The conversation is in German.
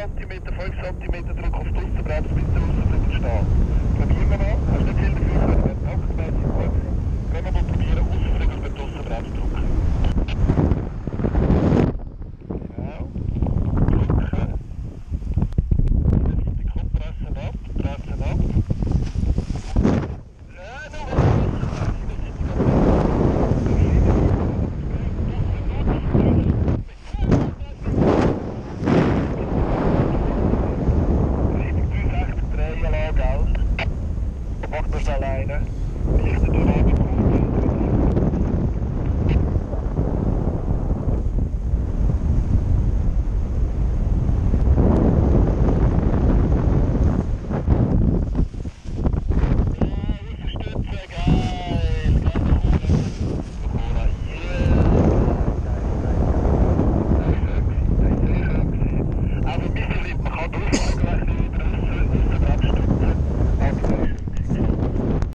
cm, 5 cm Druck auf die Außenbremse mit der Außenbrücke stehen. Probieren wir mal, hast du nicht viel dafür, wenn wir taktmäßig gut. Wenn wir mal probieren, Außenbrücke über die Außenbremse drücken. ochtends aan leiden.